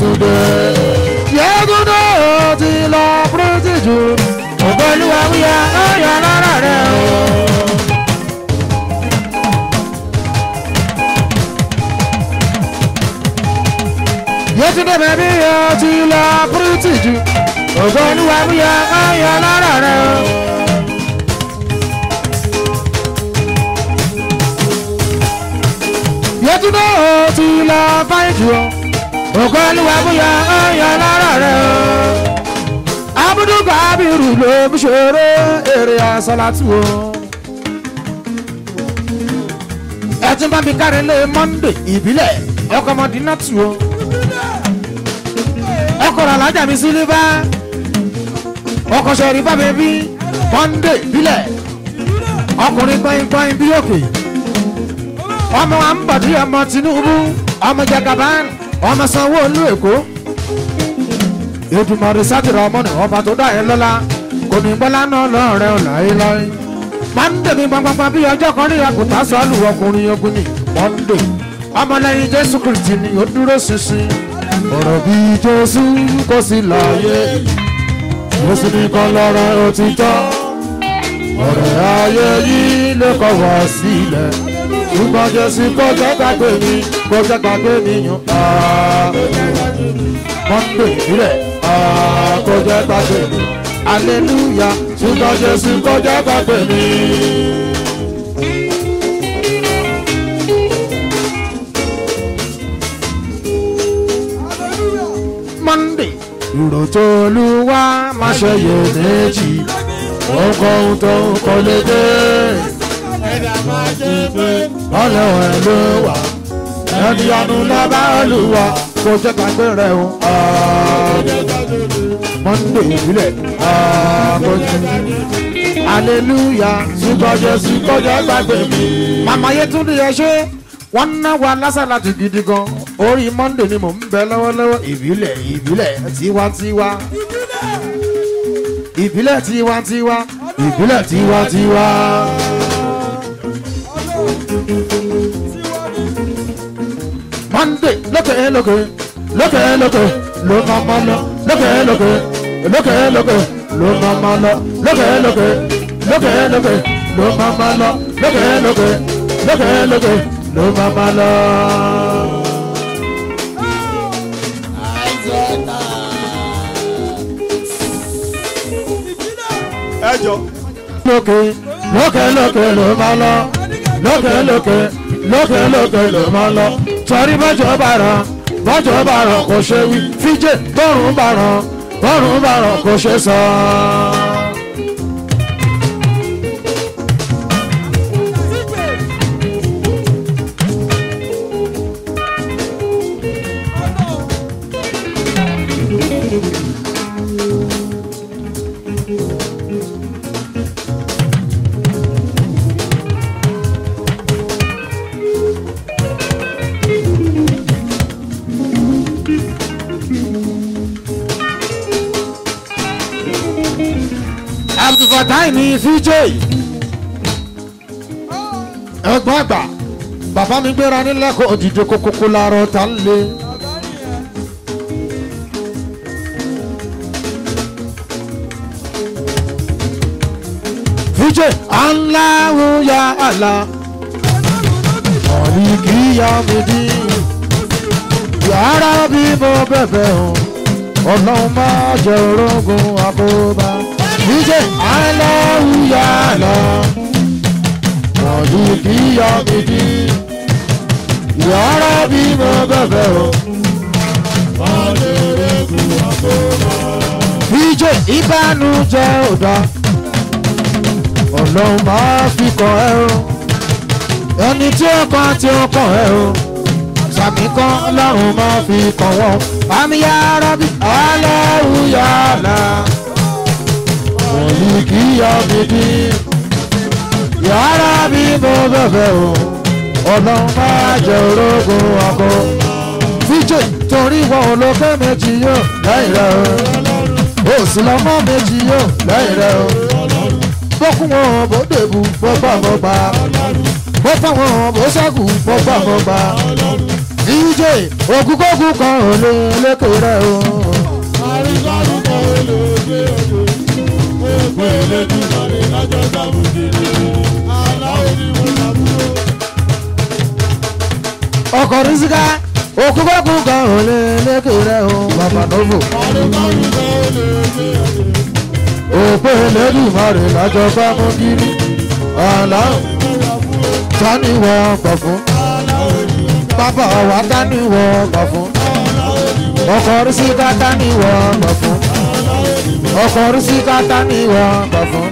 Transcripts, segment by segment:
Yétúndé Yétúndé ó ti lọ pírítì jù ògbólúwa wíyá ọ̀yọ́ lọ́rọ̀ rẹ̀ o. Yétúndé bẹ̀bí ó ti lọ pírítì jù ògbólúwa wíyá ọ̀yọ́ lọ́rọ̀ rẹ̀ o. Yétúndé ó ti lọ fáyé jù ọ́ ògbólúwa wíyá ọ̀yọ́ lọ́rọ̀ rẹ̀ o. Abudu kabiru ló ń ṣeré èrè àṣàlátù o. ẹ tún bá mi kárí lé monday ìbílẹ̀ ọkọ̀ ọmọdínà tù o. ọkọ̀ rà mi sílífà ọkọ̀ sọ̀rí bá mi bí monday ìbílẹ̀. Ọkùnrin gbọ́ngbọ́n bí òkè. Ọmọ wa ń bọ̀ dí ọmọ tinubu ọmọ jagaban ọmọ sanwó-olú èkó ètùmọ̀rì sátìrà ọmọ ní ọba tó dá ẹ lọ́la kò ní bọ́lá náà lọ́rẹ́ ọ̀láyéláyé. mọ́ndé mi gbọ́ngbọ́n bí ọjọ́ kan rí àgùntà sọ́ọ̀lù ọkùnrin ogun ní mọ́ndé. Ọmọlẹ́yìn jésù kristi ni ó dúró ṣinṣin. Ọ̀rọ̀ bí jésù kò sí láàyè jésù nìkan lọ́rọ̀ òtítọ́. Ọ̀rẹ́ ayé yìí ló kọ̀ wá sílẹ̀ ṣùgbọ́n jésù kò jẹ́ gbàgbé mi kò jẹ́ gbàgbé mi yàn mọ́ndé ìbílẹ̀ kọjá gbàgbé mi aleluya ṣùgbọ́n jésù kọjá gbàgbé mi. monday. Dúró tó olúwa má ṣe yè méjì ohunkóhun tó ń kọ́ lédè. máa ṣe pé ọlọ́wọ́ ẹ̀ ló wà. Ẹni ọ̀nù lọ́ba olúwa. Kò jẹ́ gbàgbé rẹ̀ o. monday ìbílẹ̀. Àgọ́jù hallelujah. Ṣùgbọ́n jésù kọjá gbàgbé mi. màmá yẹtúndì ẹ ṣe. Wọ́n ná wa lásàlátì gidi gan. Orí monday ni mò ń bẹ lọ́wọ́lọ́wọ́. Ìbílẹ̀ ìbílẹ̀ tiwantiwa. Ìbílẹ̀ tiwantiwa. Ìbílẹ̀ tiwantiwa. Monday lókè lókè lókè lókè ló máa ma lọ lókè lókè lókè lókè ló máa ma lọ lókè lókè lókè lókè ló máa ma lọ lókè lókè lókè lókè ló máa ma lọ. ẹ jọ lókè lókè lókè ló máa lọ lókè lókè lókè lókè ló máa lọ torí bọ́jọ́ bá rán bọ́jọ́ bá rán kò ṣe wí fíjè bọ́rùn bá rán bọ́rùn bá rán kò ṣe sọ. Fíjè ẹgbọ́n àgbà bàbá mi gbéra nílẹ̀kọ̀ òdìdó kókókó láàárọ̀ tá ń lé. fíjè aláwòyà àlà ọ̀nì kìíyà mi dín yàrá bí mo bẹ̀bẹ̀ o ọlọ́run máa jẹ orógun àkóbá níjẹ́ aláwùyá lọ. Ọ̀nì kìíyà mi dín yàrá bí mo bẹ̀bẹ̀ o. Níjẹ́ ìbánújẹ́ òdà ọlọ́run máa fi kàn ẹ́ o. Ẹni tí ó kàn tí ó kàn ẹ́ o. Sàmì kan ọlọ́run máa fi kàn wọ́n. Àmì yàrá bí aláwùyá là òní kì í yọ mí dín yàrá bí mo bẹ̀bẹ̀ o ọlọ́run máa jẹ orógun ọkọ fíjì torí wọn ò lọ fẹ́ méjì yóò lẹ́yìn rẹ̀ o. Ó sì lọ mọ́ méjì yóò o. Bọ́kún wọn bó dèbù bó bá bó bá bó ṣẹ́kù bó bá fíjì òkúkókú kan ò lè lékè rẹ o. àríkọ́rùkọ́ olóògbé òde èpè lẹ́dùnmọ̀rẹ́ lọ́jọ́ sàmùdìrì aláwọ̀ ni mo ọkọ̀ rísíkà òkúkókú kan ò lè lékè rẹ o. bàbá novo àríkọ́rùkọ́ olóògbé òde òpè lẹ́dùnmọ̀rẹ́ lọ́jọ́ sàmùdìrì aláwọ̀ mo làbúrò. tani wọ́n gbà fún. bàbá wa tani wọ́n gbà fún. ọkọ̀ rísíkà tani gbà fún. Ọkọ̀ rísíkà tani wọ́n gbà fún.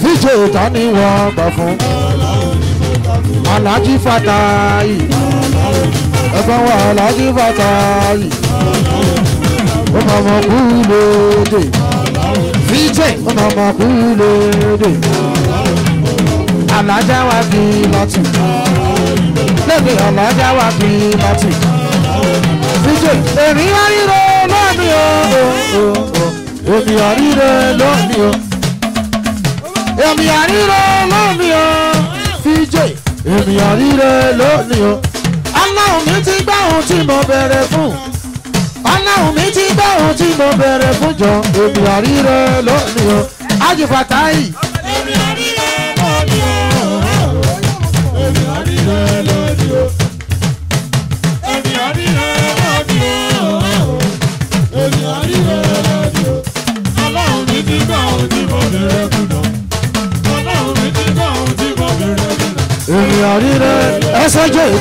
fíjì tani wọ́n gbà fún. alájí fatayi. Ẹ̀gbọ́n wa alájí fatayi. Ó lóde. Fíjì ó lóde. Alájà wa bí lọ́tì lẹ́bi alájà wa bí lọ́tì fíjì èmi àríro lónìí o o, o, èmi àríro lónìí o. Èmi àríro lónìí o. Fíjì èmi àríro lónìí o. Aláwọ̀ mi ti gbá ohun tí mo bẹ̀rẹ̀ fún. Aláwọ̀ mi ti gbá ohun tí mo bẹ̀rẹ̀ fún jọ. Èmi àríro lónìí o. Ájùfàtà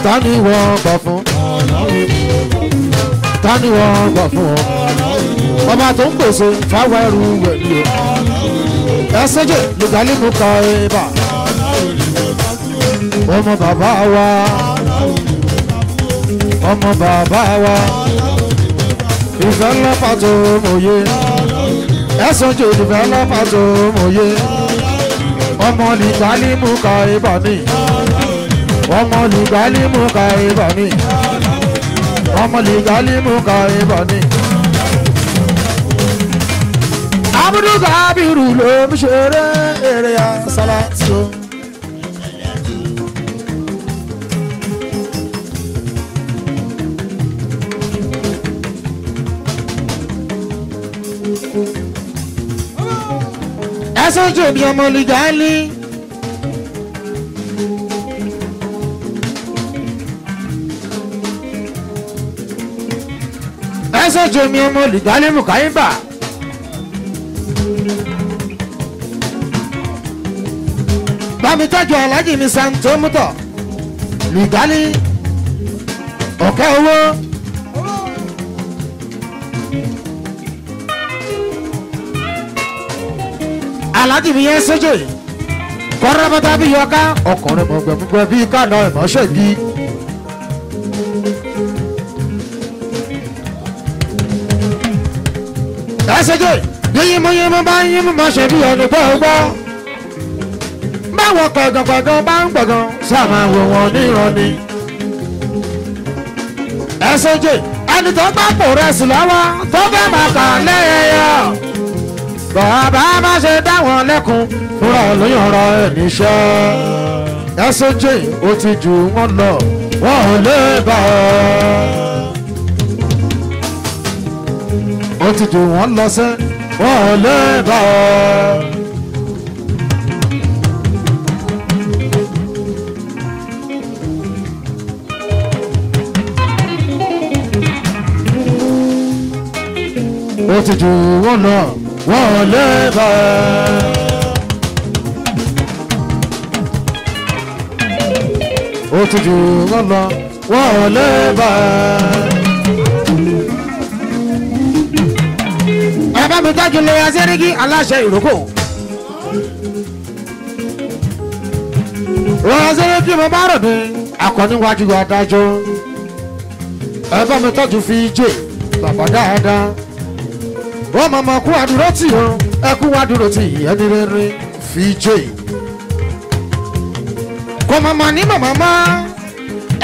ìtani wọn gbà fún? Ìtani wọn gbà fún ọ? Ọba tó ń pèsè fáwọn ẹrù wẹ̀lú o. Ẹsẹ̀ jẹ́ lùgálímù ka ibà ọmọ bàbá wa. Ọmọ bàbá wa. Ìfẹ́ lọ́pàá tó mòye ẹsẹ̀ jẹ́ ìfẹ́ lọ́pàá tó mòye ọmọ lùgálímù ka ibà ni ọmọ lùgálímù ka ibà ni ọmọ lùgálímù ka ibà ni. abudu kabiru ló ń ṣeré eré asalati o. ẹsẹ̀ jò ní ọmọ lùgálí. Jò ní ọmọ lùgálí mùkáyìnbá. bámi tọ́jú alájì mi santo mọ́tọ̀ lùgálí ọ̀kẹ́ owó. alájì mi yẹn sójú kọ́rọ́bọ́tà bí yọká ọkùnrin mọ̀gbẹ̀mọ̀gbẹ̀ bí kánà ìmọ̀ṣẹ́ bí. Ẹsẹ̀jẹ̀ yíyí mú yín mú bá yín mú mọ̀ ṣe bí ọdún gbọ́ gbọ́. báwọn pẹ̀gànpẹ̀gàn bá ń gbọ̀gàn sáà wò wọ́n níran ni. ẹsẹ̀jẹ̀ ẹni tó gbà pò rẹ̀ sí lọ́wọ́ tó fẹ́ máa kà lẹ́yẹyẹ bàbá má ṣe dá wọn lẹ́kun fúnra lóyún ọ̀rọ̀ ẹ̀ níṣẹ́ ó ti jù wọ́n lọ wọ́n lè bá ọ. Ó ti jù wọ́n lọ sẹ́ wọ́n ò lè bá ọ. ó ti jù wọ́n lọ wọ́n ò lè bá ọ. ó ti jù wọ́n lọ wọ́n ò lè bá ọ. Ẹ bá mi tọ́jú lè azẹ́rẹ́gì aláṣẹ ìrókò. wọ́n azẹ́rẹ́gì mo bá rò ní akọ́níwájú adájọ́. ẹ bá mi tọ́jú fi jẹ́ bàbá dáadáa. wọ́n mọ̀ mọ̀ kú àdúró tì ó ẹ kú àdúró tì ẹni rere fi jẹ́. kò mọ̀ mọ̀ ní mọ̀mọ́ mọ́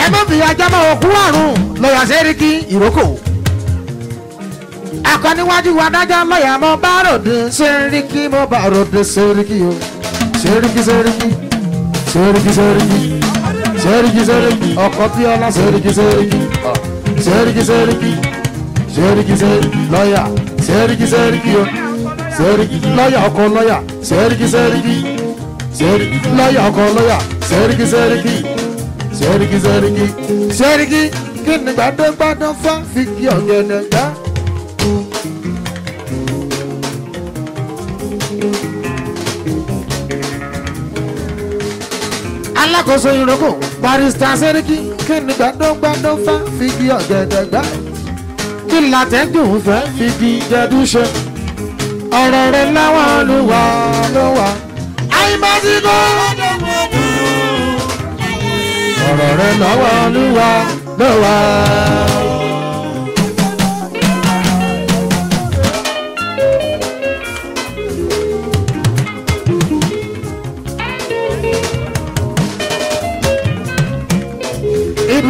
ẹ má fi ajá mọ́ òkú àrùn lọ́yà azẹ́rẹ́gì ìrókò akọniwájú adájọ́ lọ́yà mo bá ròde. Sẹ́ríkì mo bá ròde. Sẹ́ríkì o. Sẹ́ríkì sẹ́ríkì sẹ́ríkì sẹ́ríkì sẹ́ríkì sẹ́ríkì ọkọ̀ bíọ́lá sẹ́ríkì sẹ́ríkì sẹ́ríkì sẹ́ríkì sẹ́ríkì sẹ́ríkì lọ́yà. Sẹ́ríkì sẹ́ríkì o. Sẹ́ríkì lọ́yà ọkọ̀ lọ́yà. Sẹ́ríkì sẹ́ríkì sẹ́ríkì lọ́yà ọkọ̀ lọ́yà. Sẹ́ríkì sẹ́ríkì sẹ́ríkì sẹ́ríkì sẹ́ríkì kí ni gbàdégbàdé fún? Fìkì ọ̀gẹ̀dẹ̀ gbá. Alákòóso ìrókò barista sẹ́ríkì kí ni gbàdégbàdé fún fìkì ọ̀gẹ̀dẹ̀ gbá. kí látẹ́gùn fẹ́ fìkì jẹ́dú ṣe ọ̀rọ̀ rẹ̀ láwọn olùwà ló wà. àìmọ́síkò ọ̀rọ̀ rẹ̀ lọ́wọ́ olúwa ló wà.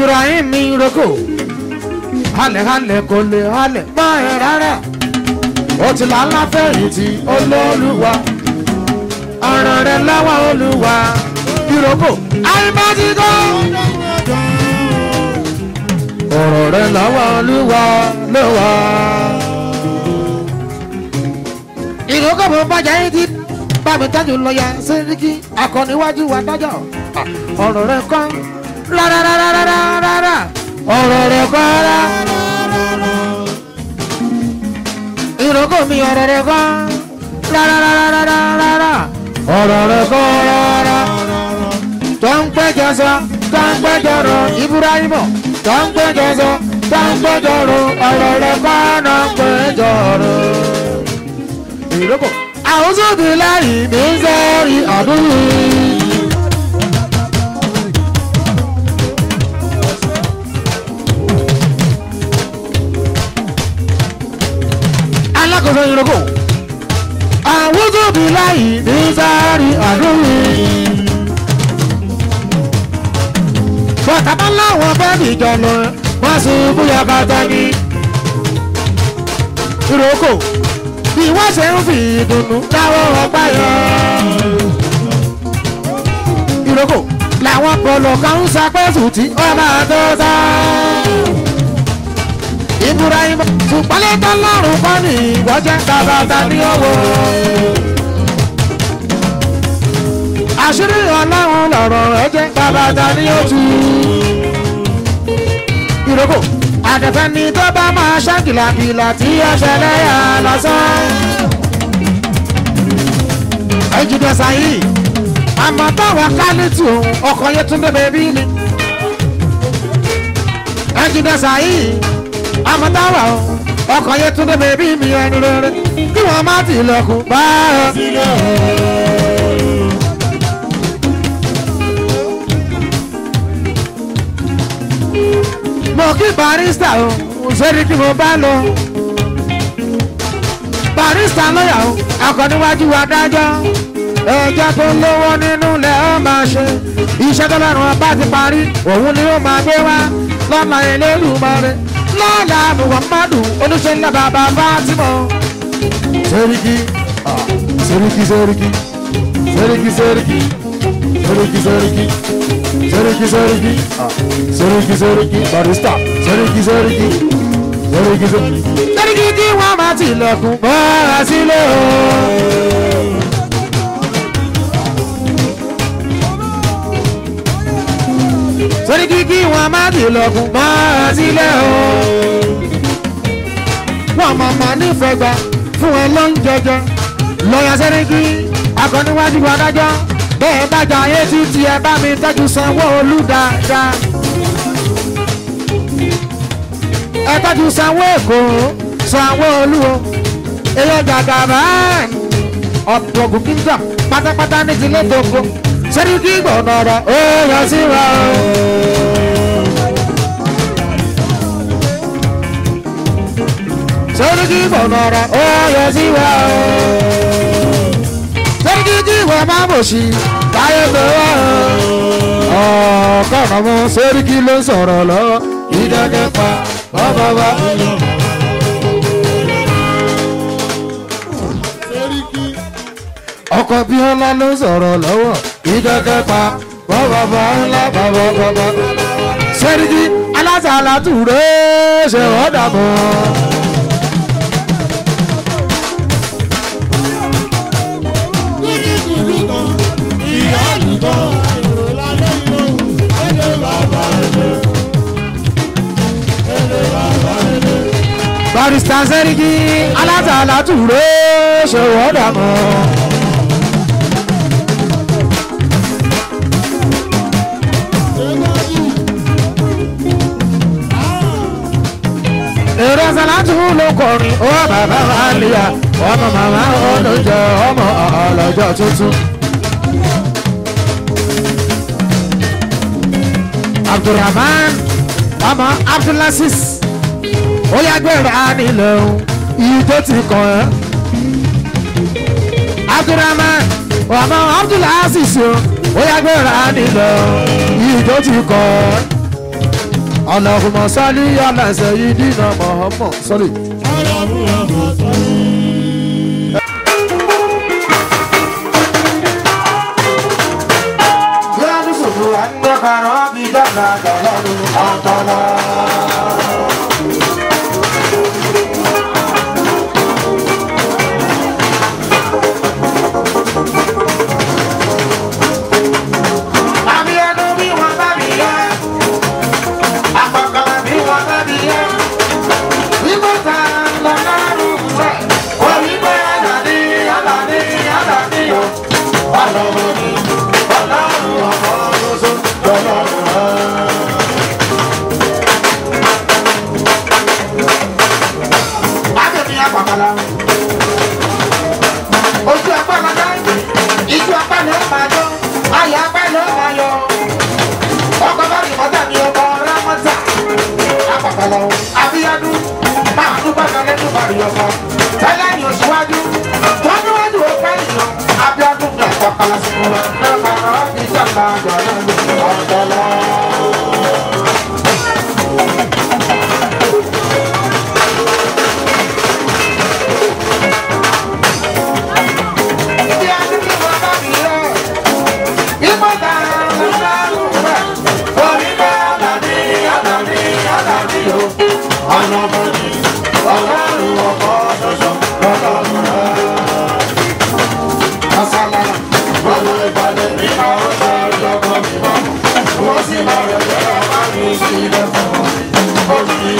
Ibrahim mi roko. Halẹ̀ halẹ̀ kò lè halẹ̀ máa ẹ̀ rárá ó ti là ńlá fẹ̀yìntì olóòlùwà ọ̀rọ̀ rẹ̀ lọ́wọ́ olúwa. Ìrókò àìmọ́síkò ọ̀rọ̀ rẹ̀ lọ́wọ́ olúwa ló wà. ìrókò bó bàjẹ́ yín ti. Bá mi tọ́jú lọ́ọ̀yà sẹ́ríkì akọniwájú wa dájọ́. Ọ̀rọ̀ rẹ̀ kọ́ rárárárárárá ọ̀rọ̀ rẹ̀ kọ́ rárá ìrókò mi ọ̀rọ̀ rẹ̀ kọ́ rárárárárá ọ̀rọ̀ rẹ̀ kọ́ rárá tó ń péjọ sọ tó ń péjọ rọ ibrahim tó ń péjọ sọ tó ń péjọ rọ ọ̀rọ̀ rẹ̀ kọ́ náà ń péjọ rọ. ìrókò. Àwùjọ bí láyé mi ń sẹ́rí àdúgbò. Alákòóso ìrókò àwùjọ bí láyé mi ń sẹ́rí àdúgbò. bọ́tàbá láwọn fẹ́ nìjọ lọ wọ́n sì búyà bàtà ní. ìrókò bí wọ́n ṣe ń fi ìdùnnú dáwọ́ ọgbà yọ. ìrókò làwọn pọlọ kan ń sapẹ́sù tí máa tó sá. Ibrahim ṣùgbọ́n lẹ́tọ́ lọ́rùn kọ́ ní ìwọ́jẹ́ bàbá ní owó. àṣírí ọlọ́run lọ̀rọ̀ rẹ̀ jẹ́ bàbá ní ojú. ìrókò àdẹ̀fẹ́ ni tó bá máa ṣàkìlàkìlà tí ẹsẹ̀ lẹ́yà lọ́sàn. ẹ̀jìdẹ̀ sàyí àmọ́ táwa kálítì òun ọkọ̀ yẹn tún bẹ̀bẹ̀ bí ni. ẹ̀jìdẹ̀ sàyí àmọ́ táwa ọkọ̀ yẹn tún bẹ̀bẹ̀ bí mi ẹni rere kí wọ́n má tilẹ̀kùn bá a. mo kí barista o sẹ́ni tí mo bá lọ. barista lọ́yà o akọ̀níwájú adájọ́ ẹjọ́ tó lówó nínú lẹ̀ ọ́ máa ṣe iṣẹ́ tó lọ́rùn ọba ti parí òun ni ó máa gbé wá lọ́la Elédùmarè lọ́la muhammadu olùṣèlú bàbá fatima. sẹ́ríkì sẹ́ríkì sẹ́ríkì sẹ́ríkì sẹ́ríkì sẹ́ríkì sẹ́ríkì sẹ́ríkì sẹ́ríkì sẹ́ríkì sẹ́ríkì barista sẹ́ríkì sẹ́ríkì sẹ́ríkì sẹ́ríkì. sẹ́ríkì tí wọ́n máa tilẹ̀kùn bọ́ra sílẹ̀ o. sórí kíkí wọn má ti lọ́kùn mọ́ ọ sílẹ̀ o. wọ́n mọ̀ mọ̀ nífẹ̀ẹ́ gbà fún ẹ ló ń jẹjẹ lọ́yà Sẹ́ríkì akọ́niwájú adájọ́ bẹ́ẹ̀ bájà ayé ti ẹ bá mi tẹ́jú Sanwó-Olú dáadáa. ẹ tẹ́jú Sanwó Èkó Sanwó-Olú o èyí ọjà gàbá ọ̀dọ̀gùn kingdom pátápátá ní ti lé dogo sẹ́ríkì gbọ̀nà ọ̀rọ̀ ó yọ sí wa o. sẹ́ríkì gbọ̀nà ọ̀rọ̀ ó yọ sí wa o sẹ́ríkì tí ìwọ máa bò sí táyé tó wá o. ọ̀ọ́kọ́ ọmọ sẹ́ríkì ló ń sọ̀rọ̀ lọ́wọ́ ìdákẹ́ pa bàbá bá. Sẹ́ríkì ọkọ̀ bíọ́lá ló ń sọ̀rọ̀ lọ́wọ́ ìdọ́kẹ́pa bọ́bọ̀bọ̀ ńlá bọ̀bọ̀bọ̀bọ̀. sẹ́ríkì alásàlá tùrẹ́ ṣe ọ̀dà bọ̀. barista sẹ́ríkì alásàlá tùrẹ́ ṣe ọ̀dà bọ̀. Sàlátù ló kọrin. Ó bàbá wa lìyà ọmọ màmá olóúnjẹ ọmọ ọlọ́jọ́ tuntun. abdulrahman ọmọ abdulaziz. Ó nílẹ̀ o iye tó ti kàn ẹ́. abdulrahman ọmọ abdulaziz ó nílẹ̀ o iye tó ti kàn ẹ́. اللهم صل على سيدنا محمد صلي يا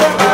Ó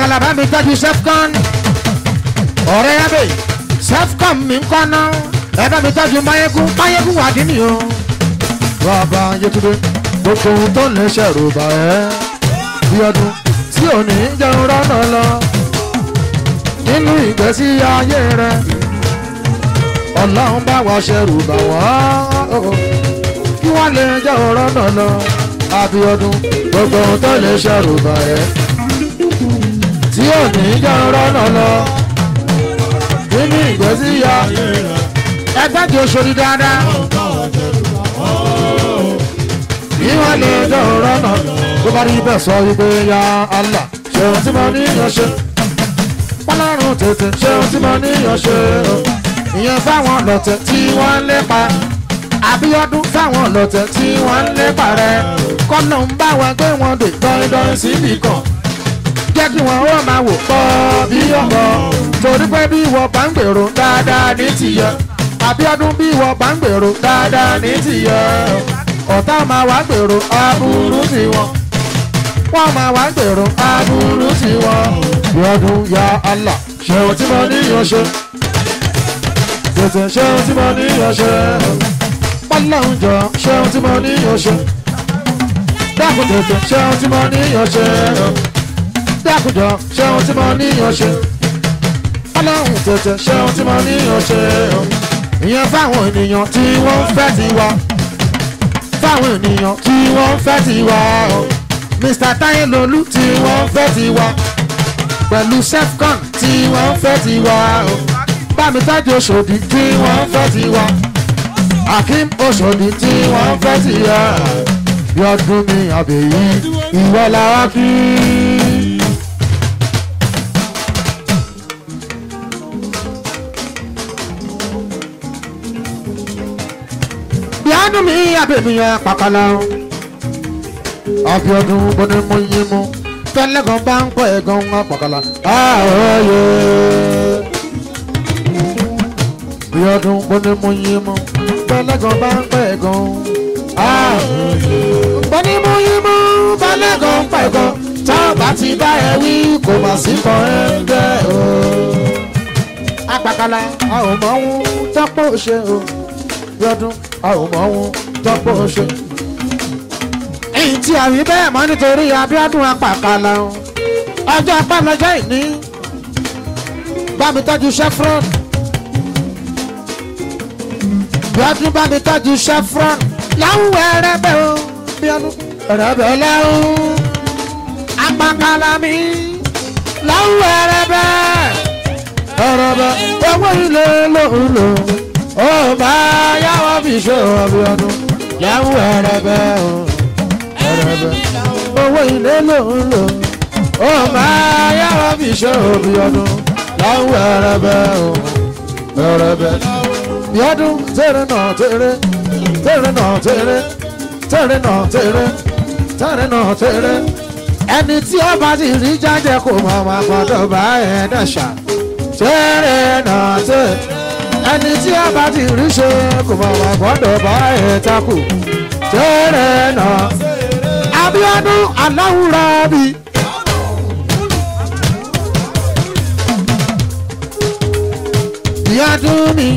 Bí apakọ̀lá bá mi tọ́jú Sefcon. Ọ̀rẹ́ Abe Sefcon mi ń kọ́ná. Ẹ bá mi tọ́jú Máyégún Máyégún wà dín ní o. Bàbá Yétúndé gbogbo ohun tó lè ṣẹ̀rù bà ẹ́. Bíọ́dún tí ò ní jẹun rọ́nà lọ. Nínú ìgbésí ayé rẹ̀. Ọlọ́run bá wa ṣẹ̀rù bà wọ́n. Kí wọ́n lè jẹun rọ́nà lọ. Abíọ́dún gbogbo ohun tó lè ṣẹ̀rù bà ẹ́ tí ò ní jẹ́ rọ́nà lọ. Nínú ìgbésí ya. Ẹgbẹ́ tí o ṣorí dáadáa. Kí wọ́n lè jẹ́ rọ́nà tó bá rí bẹ́ẹ̀ sọ wípé ya Allah ṣe ohun tí mo ní yàn ṣe? Pọ́nlọ́run tètè ṣe ohun tí mo ní yàn ṣe? Ìyẹn fáwọn lọ́tẹ̀ tí wọ́n ń lépa. Abíọ́dún fáwọn lọ́tẹ̀ tí wọ́n ń lépa rẹ̀. Kọ́nà ń bá wọn gbé wọn dè dọ́ndọ́n síbì kan jẹ́ kí wọ́n ó máa wò pọ̀ bí ọmọ. Torí pé bí wọ́n bá ń gbèrò dáadáa ní tìyẹ Abíọ́dún bí wọ́n bá ń gbèrò dáadáa ní tìyẹ ọ̀tá máa wá gbèrò aburú sí wọn. Wọ́n máa wá gbèrò aburú sí wọn. Abíọ́dún ya Allah ṣe ohun tí mo ní yàn ṣe. Tètè ṣe ohun tí mo ní yàn ṣe. Pálọ̀hún jọ ṣé ohun tí mo ní ṣe. Dákun tètè ṣé ohun tí mo ní ṣe dákun jọ ṣé ohun tí mo ní yóò ṣe? Pálọ̀hún tètè ṣé ohun tí mo ní yóò ṣe? Ìyẹn fáwọn ènìyàn tí wọ́n fẹ́ ti wá. Fáwọn ènìyàn tí wọ́n fẹ́ ti wá. Mr taye lolú tí wọ́n fẹ́ ti wá. Pẹ̀lú sefcon tí wọ́n fẹ́ ti wá. Bámi tájú oṣòdì tí wọ́n fẹ́ ti wá. Akeem oṣòdì tí wọ́n fẹ́ ti wá. Yọdún mi àbẹ̀yí ìwọ làwa kí. Yọdún mi àbẹ̀mí yẹn pàkàlà abiodun bọ́ni mo yín mu tẹ́lẹ̀gàn bá ń kọ́ ẹ̀gàn wọn pàkàlà. Ààyè. abiodun bọ́ni mo yín mu tẹ́lẹ̀gàn bá ń kọ́ ẹ̀gàn ààyè. bọ́ni mo yín mu tẹ́lẹ̀gàn ń pẹ̀ gan. Tá a bá ti bá ẹ wí kò mà sí kan ẹ ń o. apàkàlà a ò mọ̀ ohun tọ́pọ̀ ṣe o. Yọdún a ò mọ ohun tọ́pọ̀ ṣe. èyí tí a rí bẹ́ẹ̀ mọ́ nítorí Abíọ́dún apàkàlà. Ọjọ́ apálọ́jọ́ ìní. Bá mi tọ́jú chevron Bíọ́dún bá mi tọ́jú chevron láwùwẹ̀ rẹ bẹ́ẹ̀ o Bíọ́dún rẹ bẹ́ẹ̀ lẹ́hùn apàkàlà mi. Láwùwẹ̀ rẹ bẹ́ẹ̀. Rẹ bẹ́ẹ̀. Owó ilé lòun lòun ó máa yáwó fi ṣe ọbiodun láwùn ẹrẹ́bẹ̀ o. Ẹrẹbẹ. Owó ilé ń lò. Ó máa yára fi ṣe òbí ọdún. Láwùjọ ẹrẹbẹ o. Ẹrẹbẹ. Yọdún tèrè náà tèrè tèrè náà tèrè tèrè náà tèrè tèrè náà tèrè ẹni tí ó bá ti rí jáde kò mọ máa gbọdọ̀ bá ẹ dàṣà. Tèrè náà tèrè ẹni tí a bá ti rí ṣe kò mọ̀ wà gbọ́dọ̀ bá ẹ̀ takò jẹ́rẹ̀ náà Abíọ́dún aláwùrá bíi. Abíọ́dún ni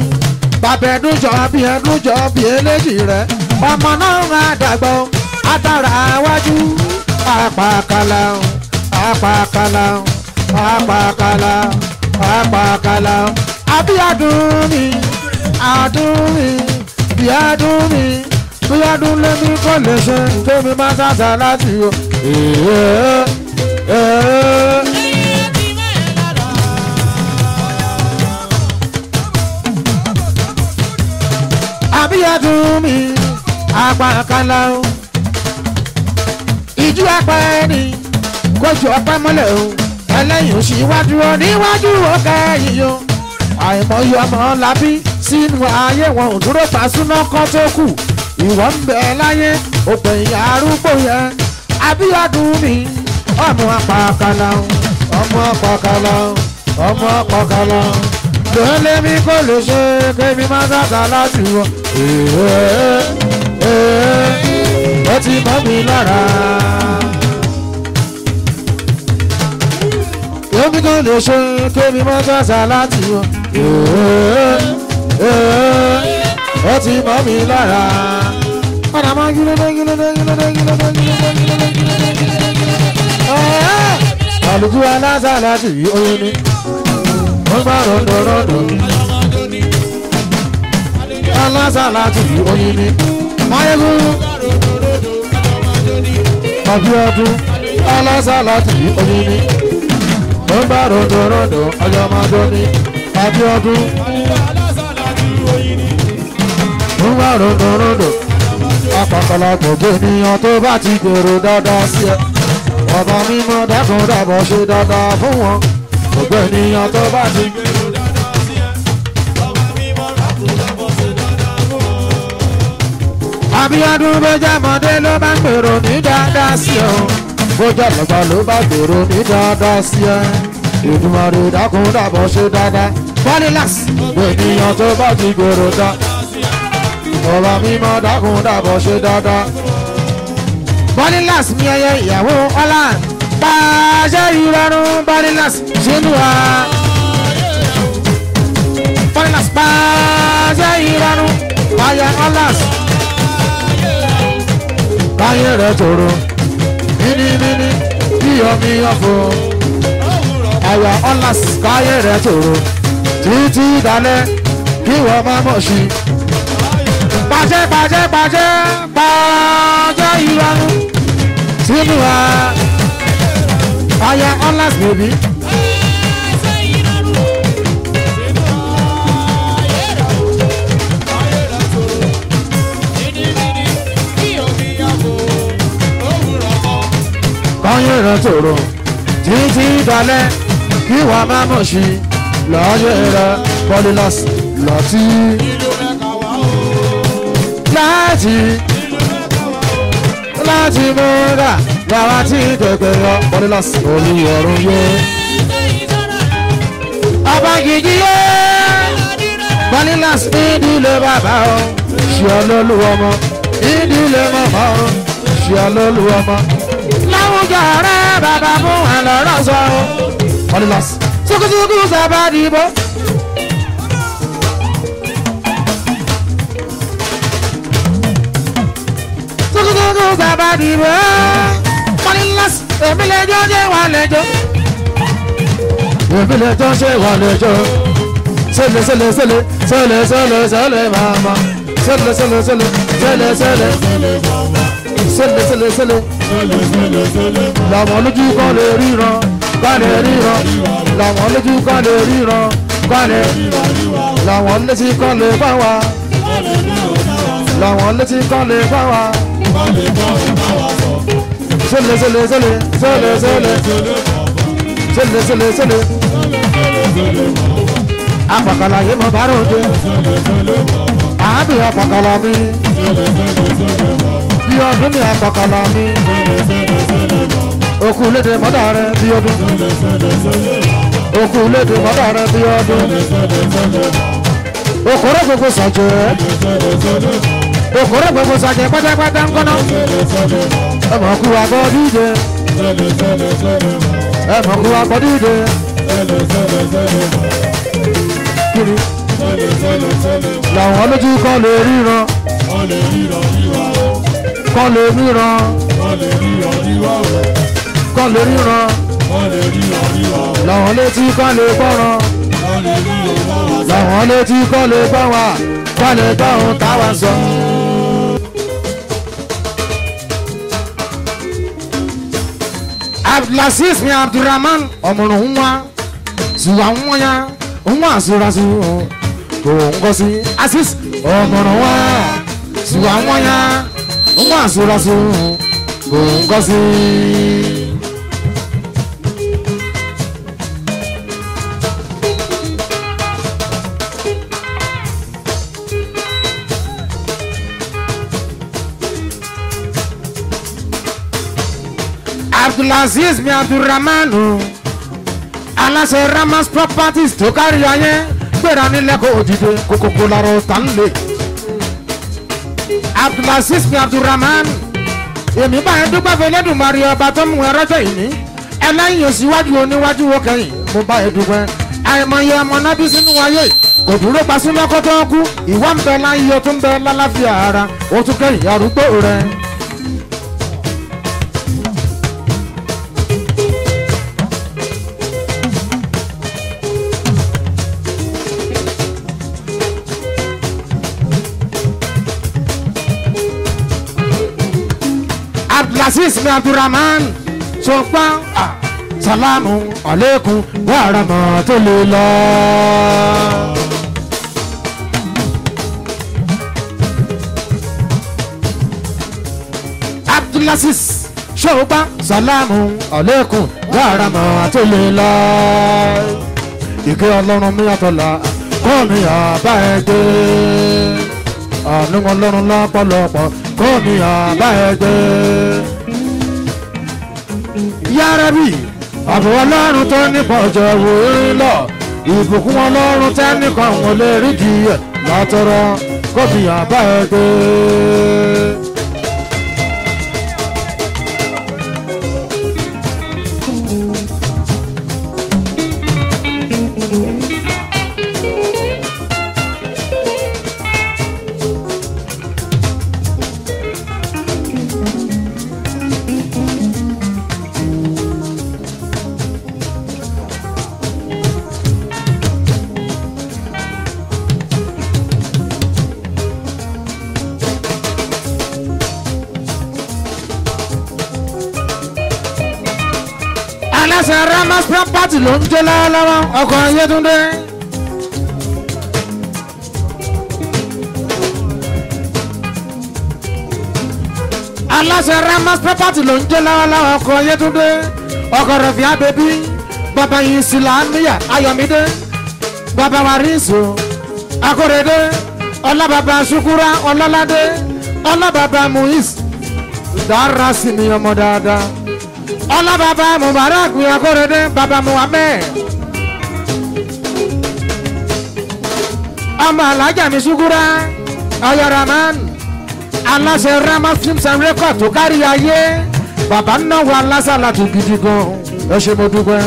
bàbẹ̀dún jọ Abíọ́dún jọ bí eléjì rẹ̀ ọmọ náà àdàgbọ́ adára wájú apàkàlà apàkàlà apàkàlà apàkàlà àbí adùn mi adùn mi bí adùn mi bí adùn lẹ́mí kọ́ lè ṣe tómi má dàda láti o. àbí adùn mi? Apá kala o. Ìjú apá ẹni kó jù ọpẹ́ mọ́lẹ̀ o. Ẹlẹ́yìn òsì iwájú ọ níwájú ọkẹ́ o àìmọye ọmọ làbí sínú ayé wọn ò dúró pàṣúná kan tó kù. Ìwọ ń bẹ láyé òpèyìn arúgbó yẹn. Abíyádùn mi ọmọ apàkàlà ọmọ apàkàlà ọmọ apàkàlà. Lóòlé mi kò lè ṣe kémi má sàkà láti wọ. Ó ti mọ́ mi lára. Èmi kò lè ṣe kémi má sàkà láti wọ ó ti mọ́ mi lára. Padà máa gílódé gílódé gílódé. Ọbí ọdún ń wá ròndòròndò apàkàlà gbogbo ènìyàn tó bá ti gbèrò dáadáa sí ẹ. Ọba mímọ́ dákun dàbọ̀ ṣe dáadáa fún wọn. Gbogbo ènìyàn tó bá ti gbèrò dáadáa sí ẹ. Ọba mímọ́ dákun dàbọ̀ ṣe dáadáa fún wọn. Abíọ́dún bójá mọ́dé ló bá ń gbèrò ní dáadáa sí ẹ bójá lọ́gbà ló bá gbèrò ní dáadáa sí ẹ ìdùnnàrè dákun dàbọ̀ ṣe dáadáa. Gbogbo ènìyàn tó bá ti gbèrò dáadáa ọba mímọ́ dákun dàbọ̀ ṣe dáadáa. bọ́lílàs mi ẹyẹ ìyàwó ọlá. Pàṣẹ ìrọ̀rùn bọ́lílàs sínú wa. bọ́lílàs pàṣẹ ìrọ̀rùn ayẹ ọlá káyé rẹ̀ tòrò mímímí bí omi ọ̀fọ̀ àyà ọ̀la káyé rẹ̀ tòrò títí dalẹ̀ kí wọ́n má mọ̀ sí. pàṣẹ pàṣẹ pàṣẹ pàṣẹ ìyanu sínú wa. Àyà ọ̀la bèbí. káyé rẹ̀ tòrò títí dalẹ̀ kí wọ́n má mọ̀ sí. lọ́yẹ̀ rẹ̀ pọ́lílọ́s lọ́tí láti. Láti. Múra làwọn tí tẹ̀pẹ̀ yọ pọ́lílọ́s olúwọ̀rún yé. ọba gidi yé. Pọ́lílọ́s ìdílé bàbá o. Ṣe olólùwọ́mọ ìdílé mọ́mọ́ o. Ṣe olólùwọ́mọ. láwùjọ rẹ bàbá fún ẹ lọ́rọ̀ sọ Tonilas. Sukusuku sabadibo. Sukusuku sabadibo. Tonilas. Èmi lẹ́jọ́ ṣe wà lẹ́jọ́. Èmi lẹ́jọ́ ṣe wà lẹ́jọ́. Sele sele sele sele sele sele mama. Sele sele sele sele sele sele. Sele sele sele sele sele sele mama. Làwọn olójú kan lè ríran làwọn kan lè ríran lè làwọn létí lè bá wa làwọn létí lè bá wa sẹ́lẹ̀ sẹ́lẹ̀ sẹ́lẹ̀ sẹ́lẹ̀ sẹ́lẹ̀ sẹ́lẹ̀ sẹ́lẹ̀ sẹ́lẹ̀ apàkàlà yìí mo bá ròde àábì apàkàlà mi. Bí ọdún mi apàkàlà mi òkú lédè mọ́dà rẹ bí ọdún òkú lédè mọ́dà rẹ bí ọdún òkúrò gbogbo sàjẹ́ òkúrò gbogbo sàjẹ́ pátápátá ń kọ́nà. Ẹ̀mọ̀ kú abọ́ díje. Ẹ̀mọ̀ kiri làwọn lójú kọ́ lè ríran. Kọ́ lè ríran kọ́ lè ríran. Làwọn létí kọ́ lè gbọ́ràn làwọn létí kọ́ lè gbọ́ wà kọ́ lè gbọ́ ohun táwa sọ. abdulaziz ni abdulrahman ọmọrùn wá. Zuwa wọ́n ya wá àsúrasú kò sí. Aziz ọmọrùn wá. Zuwa wọ́n ya wá àsúrasú kò ń abdulaziz mi abdulrahmanu aláṣẹ ramas properties tó kárí ayé gbéra nílẹ̀ kó òdìdé kókókó ń lè. abdulaziz mi abdulrahman èmi báyìí dúpẹ́ fún ẹlẹ́dùnmarì ọba tó mú ẹrọ́jọ́ ìní ẹlẹ́yìn òsíwájú oníwájú wo kẹ́yìn mo báyìí dúpẹ́ àìmọye ọmọ nábí sínú ayé kò dúró pa sínú ọkọ tó kú ìwọ ń bẹ láyé o bẹ lálàáfíà ara o tún kẹ́yìn arúgbó rẹ. Abdulaziz mi abdulrahman ṣùgbọ́n salamu aleykum wa rahmatulah. abdulaziz ṣùgbọ́n salamu aleykum wa rahmatulah. ìké ọlọ́run mi àtọ̀là kọ́ mi àbá ẹ àánú ọlọ́run lọ́pọ̀lọpọ̀ kó mi àbá ẹ gbé. yárábì àbò ọlọ́run tó nípa ọjọ́ erin lọ ìbùkún ọlọ́run tẹ́nìkan ò lè rí di ẹ̀ látọ̀rọ̀ kó mi àbá ẹ. Ló ń jẹ́ lọ́wọ́lọ́wọ́ ọkọ̀ yẹtúndé. aláṣẹ ramas property ló ń jẹ́ lọ́wọ́lọ́wọ́ ọkọ̀ yẹtúndé ọkọ̀ rẹ̀fì abẹ́bí bàbá yìí sílámíyà ayọ̀mídé. Bàbá wàrísù akóredé. Ọlábàbà sukura ọlọ́ládé. Ọlábàbà muis dára sí ọmọ dáadáa ọlábàbà mubarak mi akóredé bàbá muhammed. Ọmọ alájà mi sukura ọyọraman aláṣẹ rama films and records tó kárí ayé. Bàbá náwó alásàlá tó gidi gan ẹ ṣe mo dúpẹ́.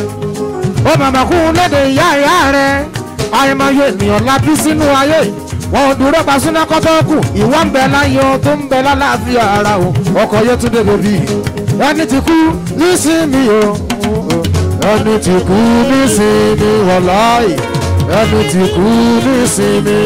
Ó màmá kú léde ìyá ìyá rẹ. Àìmọye ènìyàn lábí sínú ayé. Wọn ò dúró pa súná kọ́tọ́ kù ìwọ́n ń bẹ láyé o tó ń bẹ lálàáfíà ara o. Ọkọ̀ yẹn tún débi bí ẹni tí kú nísìnyí o. Ẹni tí kú nísìnyí wọláì ẹni tí kú nísìnyí.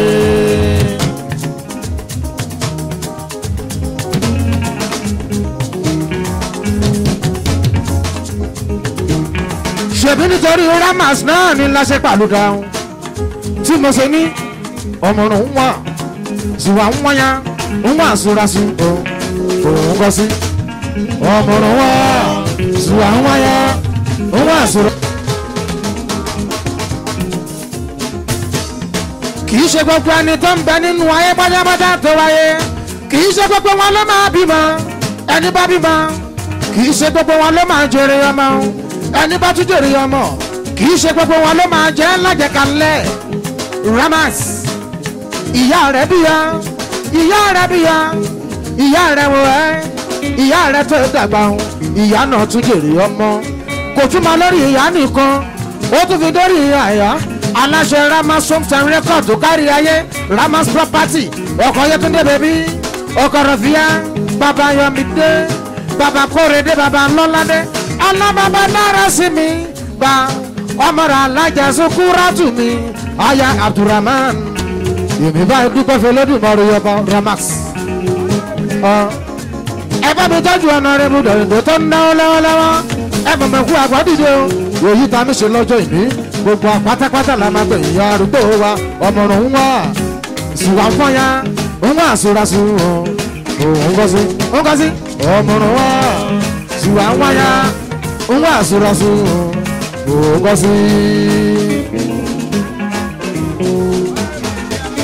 ṣèbí nítorí ramas náà ni láṣẹ pàlùdà tí mo ṣe ní ọmọrùn ń wà. Ṣùwà ń wáyà ń wà súrasù òun kọ sí ọmọrùn wà ṣùwà ń wáyà ń wà súra. kì í ṣe gbogbo ẹni tó ń bẹ nínú ayé pátápátá tó wáyé. Kì í ṣe gbogbo wọn ló máa bímọ. Ẹni bá bímọ kì í ṣe gbogbo wọn ló máa jèrè ọmọ. Ẹni bá tún jèrè ọmọ kì í ṣe gbogbo wọn ló máa jẹ́ lájẹkalẹ̀. Ramas ìyá rẹ̀ bíya ìyá rẹ̀ bíya ìyá rẹ̀ wò ẹ́ ìyá rẹ̀ tó dàgbà ń ìyá náà tún jèrè ọmọ. Kò tún máa lórí ìyá nìkan ó tún fi dórí ẹ̀yà aláṣẹ ramas hometown record tó kárí ayé ramas property ọkọ̀ yẹtúndé bèbí ọkọ̀ rọ̀fíà bàbá yọmídé bàbá kórèdé bàbá lọ́ládé alábàbà dára sí mi gba ọmọrà alájà sukúrátù mi aya abdulrahman èmi báyìí dúpẹ́ fẹlẹ́dùnmọ́rẹ́ yọba ramax. ẹ bá mi tọ́jú ọ̀nà rẹ̀ mu dọ̀yìndó tó ń náwó lọ́wọ́lọ́wọ́ ẹ mọ̀ mẹ́kú àgbàdìde o. Èyí tá a mi ṣe lọ́jọ́ ìní. Gbogbo àpátápátá la máa gbẹ̀yìn ya arúgbó wa. Ọmọrùn ń wá. Sùwà ń fọyà ń wá àsúrasù òun kọ́ sí òun kọ́ sí ọmọrùn wá. Sùwà ń wáyà ń wá àsúrasù òun kọ́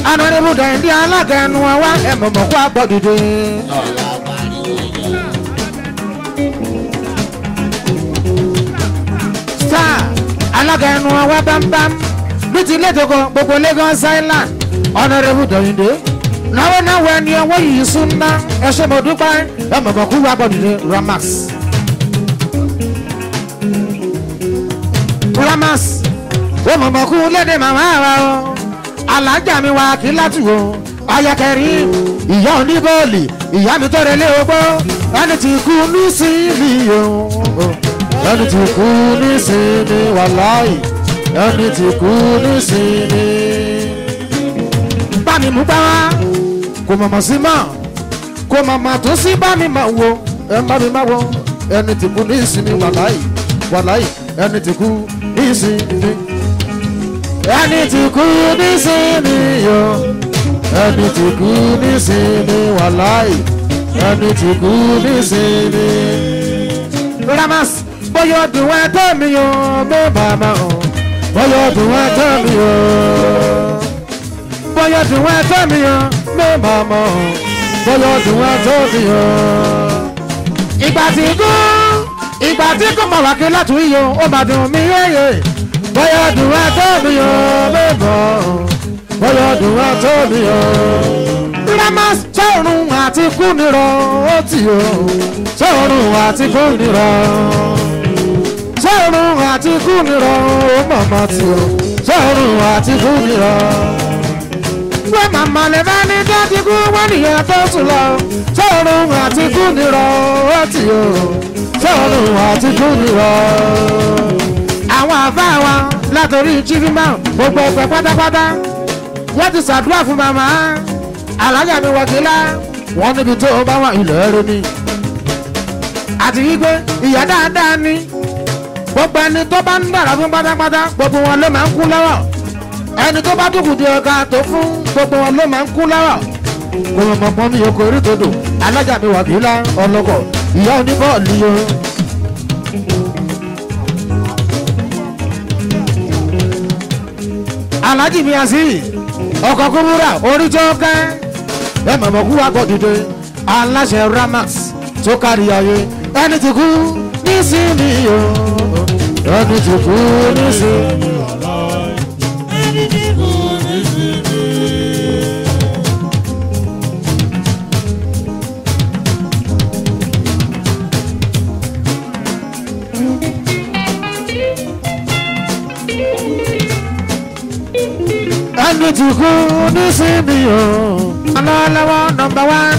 sí. anọ́rẹ́bù dẹ̀ndé alága ẹnu wa wá ẹ̀ mọ̀mọ́ kó àgbọ̀dìde. star alága ẹnu wa gbogbo lagos island. Ọ̀nàrẹ́bù dẹ̀ndé náwó náwó ẹni ọwọ́ yìí sún ná. Ẹ ṣe mo dúpẹ́. Ẹ mọ̀mọ́ kó àgbọ̀dìde ramax. ramax. Ó mọ̀mọ́ kú alájà mi wá kí látù o ayakẹrí ìyá onígọ́ọ̀lì ìyá mi tó relé ogbó. Ẹni tí kú ní síbi o. Ẹni tí kú ní síbi wàláì. Ẹni tí kú ní síbi. bá mi mú bá wá. Kò mọ̀mọ́ sí mọ́ kò mọ̀mọ́ tó sí bá mi máa wo ẹ bá mi máa wo ẹni tí kú ní ìsinmi wàláì. Wàláì. Ẹni tí kú ní ìsinmi ẹni tí kú nísìnyí yọ. Ẹni tí kú nísìnyí wàláì. Ẹni tí kú nísìnyí. ramas bóyá ọdún wa tẹ́ mi yọ bó bàbá o bóyá ọdún wa tẹ́ mi yọ. Bóyá ọdún wa tẹ́ mi yọ bó bàbá o bóyá ọdún wa tẹ́ mi yọ. ìgbà tí kú ìgbà tí kò mọ̀ wá kí látùú yìí o ó bàdùn mí yéye bóyá dùn wá tó mi o mẹ́bọ̀ bóyá dùn wá tó mi o. ramas sọ̀rùn àti kú nírọ̀ ó tì o. Sọ̀rùn àti kú nírọ̀ sọ̀rùn àti kú nírọ̀ ó mọ̀mọ́ tì o. Sọ̀rùn àti kú nírọ̀. wọ́n màmá lè bá ní dájú kú wọ́n nìyẹn tó sùn lọ. Sọ̀rùn àti kú nírọ̀ ó tì o. Sọ̀rùn àti kú nírọ̀ àwọn àfáà wa látòrí chivima gbogbo ẹgbẹ́ pátápátá. Wọ́n ti ṣàdúrà fún màmá alájà mi wọ̀kílá. Wọ́n níbi tó bá wà ilẹ̀ ẹ̀rọ ni. Àti wípé ìyá dáadáa ni. Gbogbo ẹni tó bá ń dára fún pátápátá gbogbo wọn ló máa ń kú lọ́wọ́. Ẹni tó bá dúkù di ọ̀gá tó fún gbogbo wọn ló máa ń kú lọ́wọ́. Gbogbo ọmọ mi ò kò rí tòdò alájà mi wà kí lá ọlọ́kọ̀. Ìyá oníbọ̀ọ̀lì o. alájì mi àsì ọkọ̀ kúrúrà orí tó kẹ́. Ẹ mọ̀mọ́ kú wá kọ́ dìde. Aláṣẹ ramax tó kárí ayé. Ẹni tí kú nísìnyí o. Ẹni tí kú nísìnyí. Ẹni tí kú nísìnyí o. ọlọ́lọ́wọ́ nọmba wán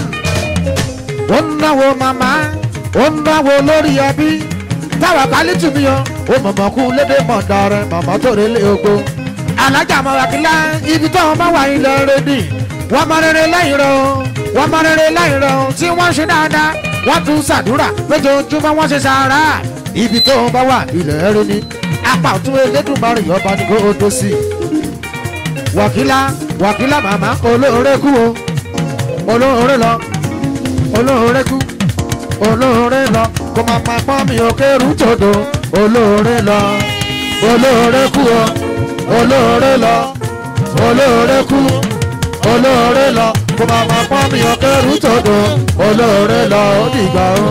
ó ń náwó màmá ó ń náwó lórí ẹbí. Táwa kálítù mi o ó mọ̀mọ́ kú lédè mọ̀dà rẹ̀ mọ̀mọ́ tó rẹ̀ lé ogbó. alájà mọ̀ wákìlá ibi tó wọn bá wà ilẹ̀ rẹ̀ nì wọ́n mọ rere lẹ́yìn rẹ̀ o wọ́n mọ rere lẹ́yìn rẹ̀ o tí wọ́n ṣe dáadáa wọ́n tún ṣàdúrà lójoojúmọ́ wọ́n ṣe sàárà. Ibi tó wọn bá wà ilẹ̀ rẹ̀ nì apá òtún elédùnmarè ọba kó o tó sí. i wàkílà wàkílà màmá olóore kú o. Olóore lọ olóore kú olóore lọ. Kó máa pa pọ́n mi ò kérú tòdò. Olóore lọ olóore kú o. Olóore lọ olóore kú olóore lọ. Kó máa pa pọ́n mi ò kérú tòdò. Olóore lọ ó dìgbà o.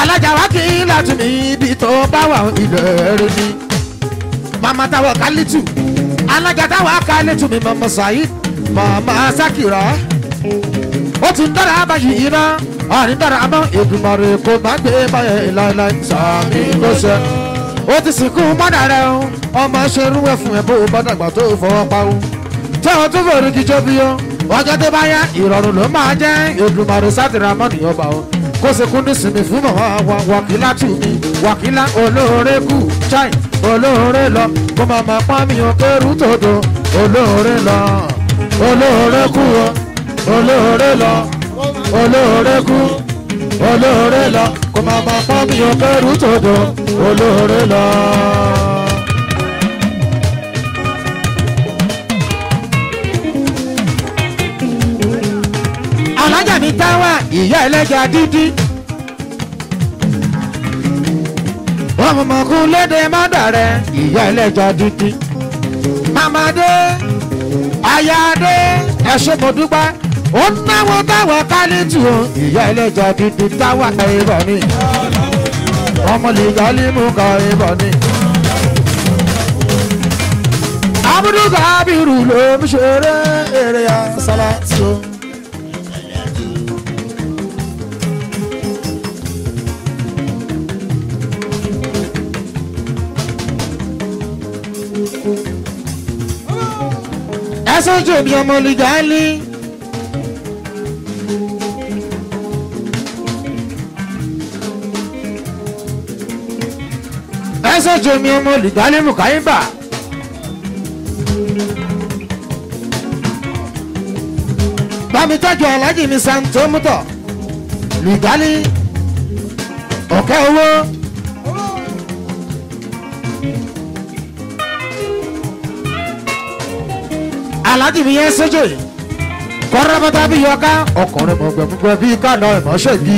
alájà wákìlà tún ní ibi tó bá wà ilẹ̀ rẹ ni mama tawa kalitu alága tawa kalitu mi mama saheed. Mama sakira. Ó ti ń dára abáyé yìí ná. Àní dára àmọ́ èdùmarè kò má gbé báyẹn. Láéláé sàmì kò ṣe. Ó ti sìnkú mọ́dà rẹ o. Ọmọ ṣerú ẹ̀ fún ẹ bó o bá dàgbà tó fọwọ́ pa o. Tí o tún fòrí kíjọ bí o. Ọjọ́ tó bá yá ìrọ̀rùn ló máa jẹ́. Èdùmarè sátìrà mọ́nì ọba o. Kó ṣe kún ní sinmi fún wa. Wàkílá tù mí. Wàkílá olóore kù. Chai olóore lọ kó máa máa pọ́n mi ò kérú tòdò olóore lọ olóore kù o olóore lọ olóore kù olóore lọ kó máa máa pọ́n mi ò kérú tòdò olóore lọ. alájà mi táwa ìyá ẹlẹ́jà dídí. Wọ́n mọ̀ mọ̀ kú léde mọ́dà rẹ̀ ìyá ẹlẹ́jà dídí. mamadé ayáde ẹ̀ṣọ́ mo dúpẹ́ ó náwó táwọn kálítù o ìyá ẹlẹ́jà dídí táwa ìbọn ni ọmọ lè yálé mú ká ìbọn ni. abudu kábírù ló ń ṣeré eré asálàtì. Jù mí ọmọ olùjálí. ẹsẹ̀ jù mí ọmọ olùjálí mùkáyíbà. bámi tọ́jú aláàjì mi santo mútọ̀ lùjálí ọ̀kẹ́ owó. Aláàjì mi yẹn sójú yìí kọ́rọ́bọ́tà bí yọká ọkùnrin mọ̀gbẹ̀mọ̀gbẹ̀ bí kánà ìmọ̀ṣẹ́ bí.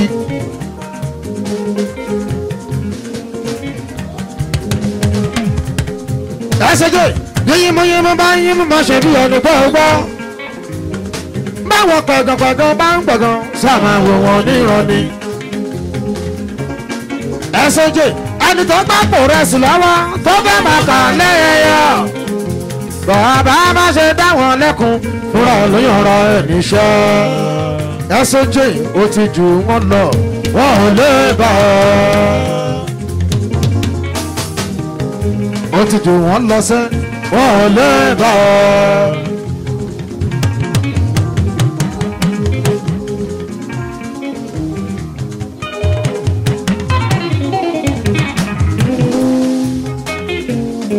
ẹsẹ̀jọ́ yíyí mú yín mú bá yín mú mọ̀ ṣe bí ọdún gbọ́ gbọ́. báwọn pẹ̀gànpẹ̀gàn bá ń pẹ̀gàn sáà wò wọ́n ní ìrọ̀lẹ́. ẹsẹ̀jọ́ ẹni tó bá pò rẹ̀ sí lọ́wọ́ tó fẹ́ máa kà lẹ́yẹyẹ bàbá má ṣe dá wọn lẹ́kun fúnra lóyún ọ̀rọ̀ ẹ̀ níṣẹ́ soj ó ti jù wọ́n lọ wọ́n ò lè bá ọ. ó ti jù wọ́n lọ sẹ́ wọ́n ò lè bá ọ.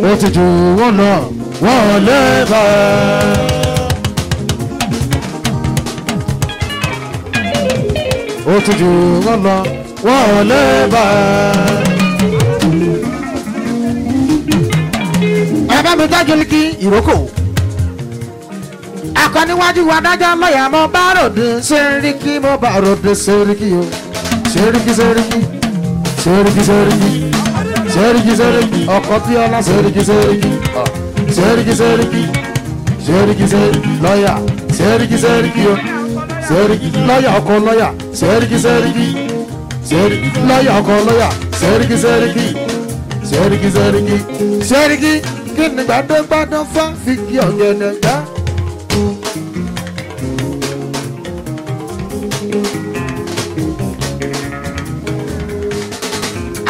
ó ti jù wọ́n lọ wọ́n ò lè bá. Ó ti jù wọ́n lọ wọn ò lè bá. Ẹ bá mi dájú kí ìrókò. Akọniwájú adájọ́ lọ́yà mo bá ròde sẹ́ríkì mo bá ròde sẹ́ríkì o? Sẹ́ríkì sẹ́ríkì sẹ́ríkì sẹ́ríkì sẹ́ríkì sẹ́ríkì ọkọ̀ bíọ́lá sẹ́ríkì sẹ́ríkì Sergi Sergi. Sergi Sergi lọ́yà Sergi Sergi o. Sergi lọ́yà ọkọ lọ́yà Sergi Sergi. Sergi lọ́yà ọkọ lọ́yà Sergi Sergi. Sergi Sergi. Sergi kí ni gbàdégbàdé fún fìkì ọ̀gẹ̀dẹ̀ gbà.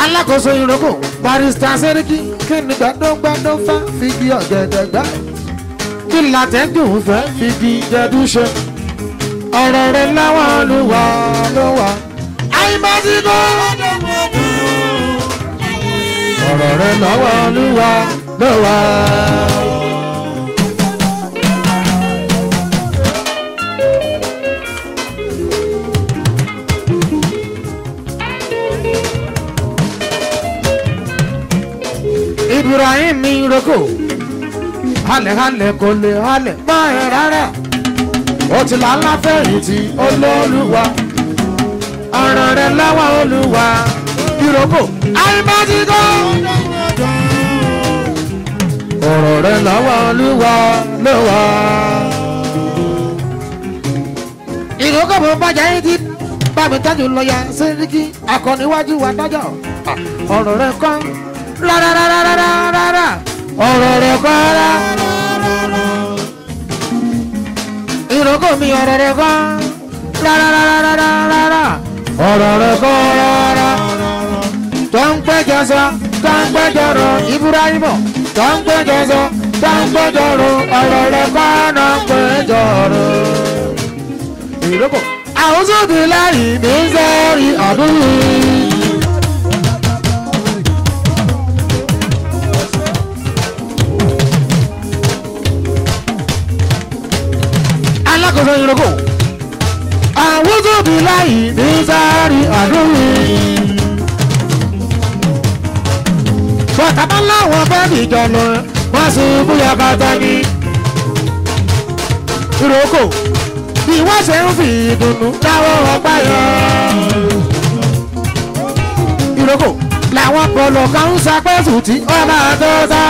Alákòóso ìrókò barista sẹ́ríkì kí ni gbàdúgbàdú fún fìkì ọ̀gẹ̀dẹ̀ gbá. kí látẹ́gùn fẹ́ fìkì jẹ́dú ṣe. ọ̀rọ̀ rẹ̀ láwọn olùwà ló wà. àyìnbásíkò. ọ̀rọ̀ rẹ̀ láwọn olùwà ló wà. Ibrahim mi roko. Halẹ̀ halẹ̀ kò lè halẹ̀ ẹ rárá. Ó ti là ńlá fẹ̀yìntì olóòlùwà ọ̀rọ̀ rẹ̀ láwọn olùwà ìrókò. Àìmọ́tíkọ́ ọ̀rọ̀ rẹ̀ láwọn olùwà lọ́wọ́ ìrókò mo bàjẹ́ yín ti bá mi tájú lọ́ọ̀yà sẹ́ríkì akọniwájú wa dájọ́. Ọ̀rọ̀ rẹ̀ kọ́ rárárárárárá ọ̀rọ̀ rẹ̀ kọ́ rárá ìrókò mi ọ̀rọ̀ rẹ̀ kọ́. Rárárárárárá ọ̀rọ̀ rẹ̀ kọ́ rárá. Tó ń péjọ sọ tó ń péjọ rọ ibùráhìmọ̀ tó ń péjọ sọ tó ń péjọ rọ ọ̀rọ̀ rẹ̀ kọ́ náà péjọ rọ. ìrókò. Àwùjọ bíi láyìí ní sẹ́ẹ̀rì ọdún yìí. Alákòóso ìrókò àwọn tó bí láyì ní sáré àdúgbò bọ́tàbá láwọn fẹ́ dìjọ lọ wọ́n sì búyà kàtà ní. Ìrókò bí wọ́n ṣe ń fi ìdùnnú dáwọ́ ọgbà yọ. Ìrókò làwọn pọlọ kan ń sapẹ́sù tí ọba tó sá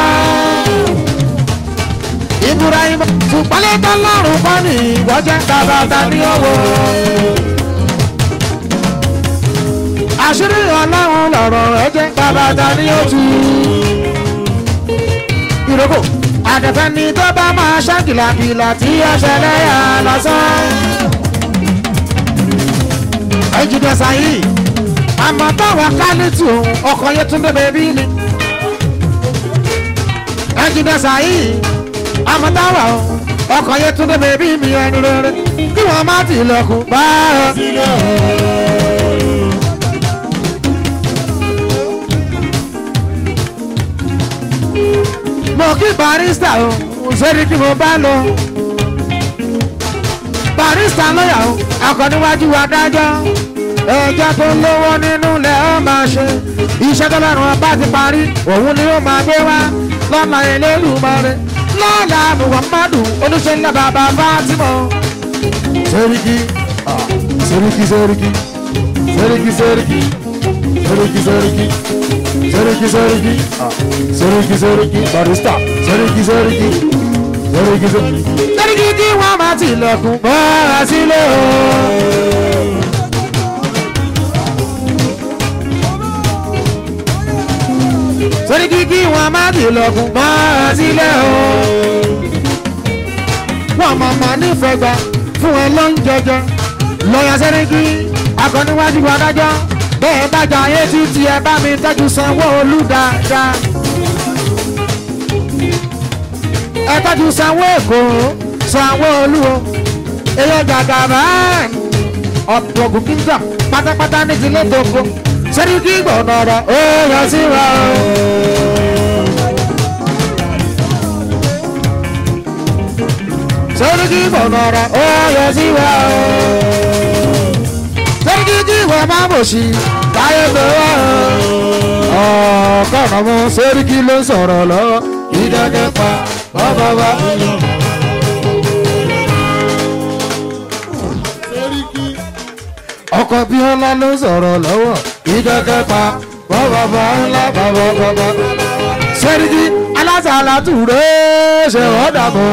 ibrahim ṣùgbọ́n tó lọ́rùn kọ́ ní ìwọ́jẹ́ tabata ní owó. àṣírí ọlọ́run lọ̀rọ̀ rẹ̀ jẹ́ tabata ní ojú. ìrókò àdẹ̀fẹ́ ni tó bá máa ṣàkìlàkìlà tí ó ṣẹlẹ̀ yà lọ́sàn. ẹ̀jìdẹ̀ sàyí àmọ́ báwa kálítì òun ọkọ̀ yẹn tún bẹ̀bẹ̀ bí mi. ẹ̀jìdẹ̀ sàyí amọ̀táwà o. Ọkọ̀ yẹn tún débẹ̀ bí mi ẹnu rere. Kí wọ́n má ti lọ́kùn bá a. mo kí barista o. Sẹ́ni kí mo bá lọ. barista lọ́yà o. Akọ̀níwájú adájọ́. Ẹjọ́ tó lówó nínú lẹ́ ọ́ máa ṣe. Iṣẹ́ tó lọ́rùn ọba ti parí òun ni ó máa gbé wá lọ́nà ìlélùmọ́rẹ́ lọ́la muhammadu olùsọ̀lá bàbá fatima. sẹ́ríkì sẹ́ríkì sẹ́ríkì sẹ́ríkì sẹ́ríkì sẹ́ríkì sẹ́ríkì sẹ́ríkì sẹ́ríkì sẹ́ríkì sẹ́ríkì barista sẹ́ríkì sẹ́ríkì sẹ́ríkì sẹ́ríkì. sẹ́ríkì tí wọ́n máa ti lọ́kùn bọ́ra sílẹ̀ o. sẹ́ríkì kí wọ́n máa ti lọ́kùn bọ́ra sílẹ̀ o wọn mọ̀ mọ̀ nífẹ̀ẹ́ gbà fún ẹ ló ń jọjọ. lọ́yà sẹ́ríkì akọniwájú adájọ́ bẹ́ẹ̀ bájà ayé tí tí ẹ bá mi tọ́jú sanwó olú dáadáa. ẹ tọ́jú sanwó èkó sanwó olú o. èyí gàgàbá ọ̀pọ̀gùn kingdom pátápátá ní tilé tóko sẹ́ríkì gbọ̀nà ọ̀rọ̀ ó yọ sí wa o. sẹ́ríkì bọ̀nọ̀rọ̀ ó yẹ sí wa o. sẹ́ríkì tí ìwọ máa bò sí táyé tó wá ọ̀ọ́kọ́ ọmọ sẹ́ríkì ló ń sọ̀rọ̀ lọ́wọ́ ìdákẹ́ pa bàbá bá. Sẹ́ríkì. ọkọ̀ bí ńlá ló ń sọ̀rọ̀ lọ́wọ́ ìdákẹ́ pa bàbá bá ńlá bàbá. sẹ́ríkì alásàlá tùrẹ́ ṣe wọ́n dàbọ̀.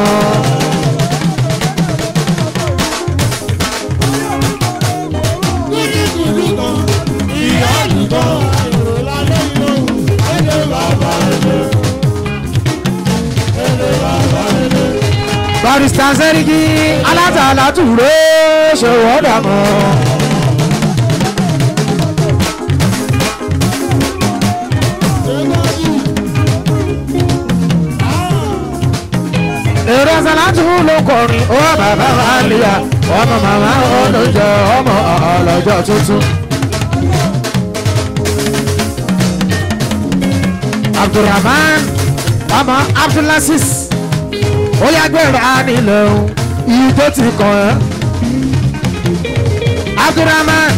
Barista sẹ́ríkì alásàlá tùrẹ́ ṣe wọ́n dàbọ̀. Èrè sàlátù ló kọrin ó bàbá wa lìyà ọmọ màmá olóúnjẹ ọmọ ọlọ́jọ́ tuntun. abdulrahman ọmọ abdulaziz ó nílẹ̀ o iye tó ti kàn ẹ́. abdulrahman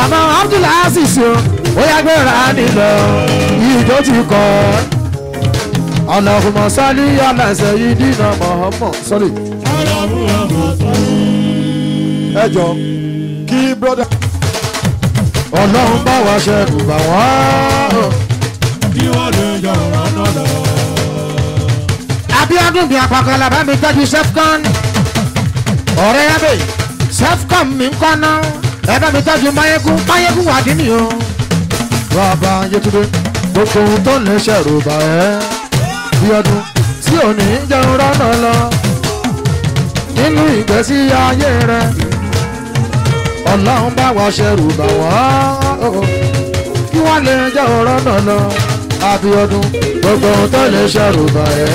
ọmọ abdulaziz ó nílẹ̀ o iye tó ti kàn ẹ́. Allahumma salli ala sayyidina Muhammad sorry. Ẹ jọ kí broda ọlọ́run bá wa ṣẹ́gun bá wọ́n. Kí wọ́n lè jọ ọ̀nà lọ. Abíọ́dún bí àpapọ̀lá bá mi tọ́jú sefcon. ọ̀rẹ́ yábẹ̀ sefcon mi ń kọ́ná ẹ bá mi tọ́jú máyégún máyégún wà dín ní o. bàbá yẹtúndé gbogbo ohun tó lè ṣẹ̀rù bà ẹ́ bí ọdún tí ò ní jẹun rọ́nà lọ. Nínú ìgbésí ayé rẹ ọlọ́run bá wa ṣẹ̀rù bà wọ́n. Kí wọ́n lè jẹun rọ́nà lọ àbíọdún gbogbo ohun tó lè ṣẹ̀rù bà ẹ́.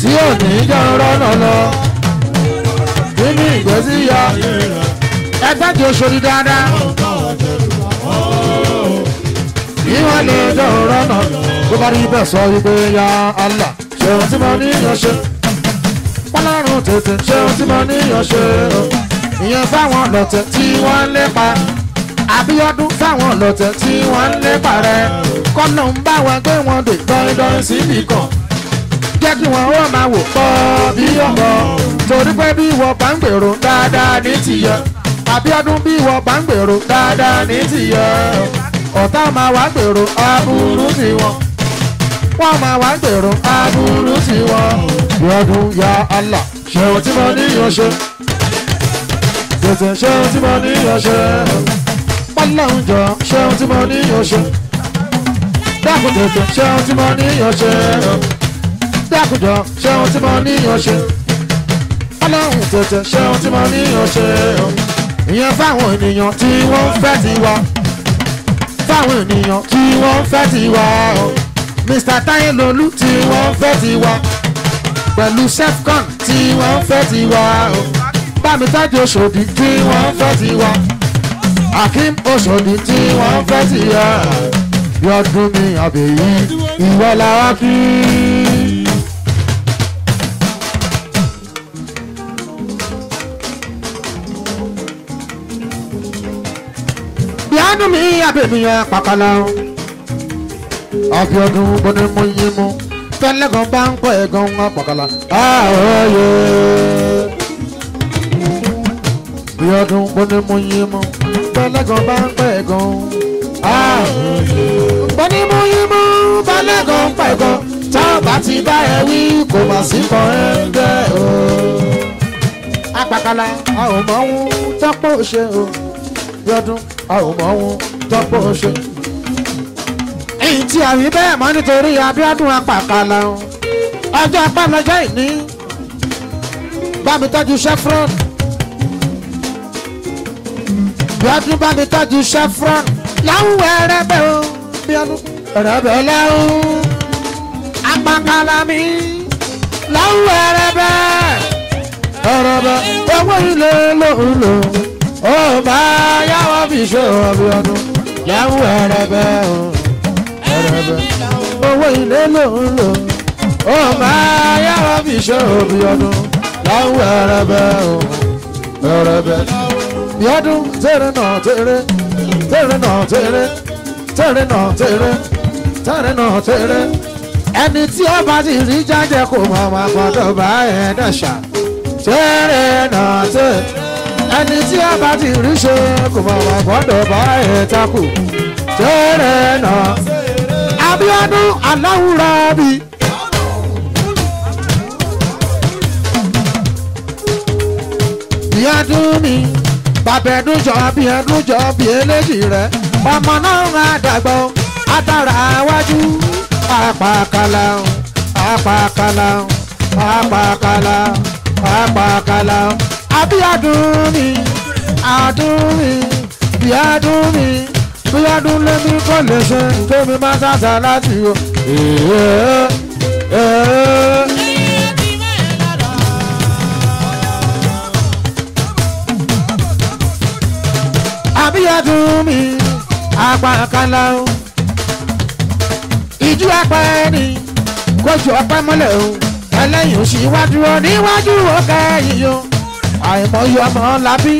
Tí ò ní jẹun rọ́nà lọ nínú ìgbésí ayé rẹ ẹgbẹ́ tí o ṣòrí dáadáa kí wọ́n lè jẹun rọ́nà lọ tó bá rí bẹ́ẹ̀ sọ wípé ya Allah ṣe ohun tí mo ní yàn ṣe pọ́lọ́run tètè ṣe ohun tí mo ní yàn ṣe o ìyẹn fáwọn lọ́tẹ̀ tí wọ́n ń lépa àbíọ́dún fáwọn lọ́tẹ̀ tí wọ́n ń lépa rẹ̀ kọ́nà ń bá wọn gbé wọn dè dọ́ndọ́n síbì kan jẹ́ kí wọ́n ó máa wò pọ̀ bí ọ̀pọ̀ torí pé bí wọ́n bá ń gbèrò dáadáa ní tìyẹ àbíọ́dún bí wọ́n bá ń gbèrò dáadáa ní tìyẹ ọ̀tá máa wá gbèrò aburú tiwọn wọ́n. Máa wá gbèrò aburú tiwọn bíọ́dún ya Allah ṣe ohun tí mo ní ṣe. Tètè ṣe ohun tí mo ní ṣe. Pọ́lọ́hún jọ ṣe ohun tí mo ní ṣe. Dákun ṣe ohun tí mo ní ṣe. Dákun ṣe ohun tí mo ní ṣe. Pọ́lọ́hún tètè ṣe ohun tí mo ní ṣe. Ìyẹn fáwọn ènìyàn tí wọ́n fẹ́ ti wá fáwọn ènìyàn. Tí wọ́n fẹ́ ti wá Mr. Táyé Lolú tí wọ́n fẹ́ ti wá. Pẹ̀lú sefcon tí wọ́n fẹ́ ti wá o. Bámi tájú Òṣòdì tí wọ́n fẹ́ ti wá. Akeem Òṣòdì tí wọ́n fẹ́ ti wá. Yọdún mi àbẹ̀yí ìwọ làwa kí. Yọdún mi àbẹ̀mí yẹn pàkàlà o Abíọ́dún bọ́ni mú yín mú tẹ́lẹ̀gàn bá ń pọ̀ ẹ̀gàn wọn pàkàlà. ààyè Abíọ́dún bọ́ni mú yín mú tẹ́lẹ̀gàn bá ń pọ̀ ẹ̀gàn. bọ́ni mú yín mú tẹ́lẹ̀gàn pọ̀ ẹ̀gàn tá a bá ti bá ẹ wí kò má sí kan ẹ ń gẹ́ o. apàkàlà a ò mọ̀ tọ́pọ̀ ṣe o. a ò mọ̀ ohun tọ́pọ̀ ṣe. Èyí tí rí bẹ́ẹ̀ mọ́ nítorí Abíọ́dún apàkàlà. O ọjọ́ apálọ́jọ́ ìní. Bámi tọ́jú chevron Abíọ́dún bámi tọ́jú chevron láwùn ẹrẹ́bẹ̀ o Abíọ́dún. Ẹrẹ́bẹ̀ lẹ́hùn apàkàlà mi. Láwùn ẹrẹ́bẹ̀ ẹrẹ́bẹ̀ owó ilé lòun lò. Ó bá ṣe Abíọ́dún láwùn ẹrẹ́bẹ̀ o ẹrẹbẹ. Owó ilé ń lò. Ó máa yára fi ṣe òbí ọdún. Láwùjọ ẹrẹbẹ ẹrẹbẹ. Bí ọdún tẹrẹ náà tẹrẹ tèrè náà tèrè tèrè náà tèrè tèrè náà tèrè ẹni tí ó bá ti rí jáde kò mọ̀ máa gbọ́dọ̀ bá ẹ̀ dàṣà tèrè náà tèrè ẹni tí ó bá ti rí ṣe kò mọ̀ máa gbọ́dọ̀ bá ẹ̀ takò tèrè náà abiodun aláwùrọ̀ bíi. bí ẹdún mi bàbá ẹdún jọ bí ẹdún jọ bí eléjì rẹ. Ọmọ náà máa dàgbọ́ àtàrà wájú àpàkàlà àpàkàlà àpàkàlà àpàkàlà àbí ẹdún mi ẹdún mi bí ẹdún mi bí ẹdún lẹ́mí lè ṣe tómi máa ṣàṣà láti o. Èè. àbíyàdùn mi àpàkàlà o ìjú apẹ ni kójú ọpẹ mọlẹ o ẹlẹyìn òsì iwájú ọ níwájú ọkẹ yìí àìmọye ọmọ làbí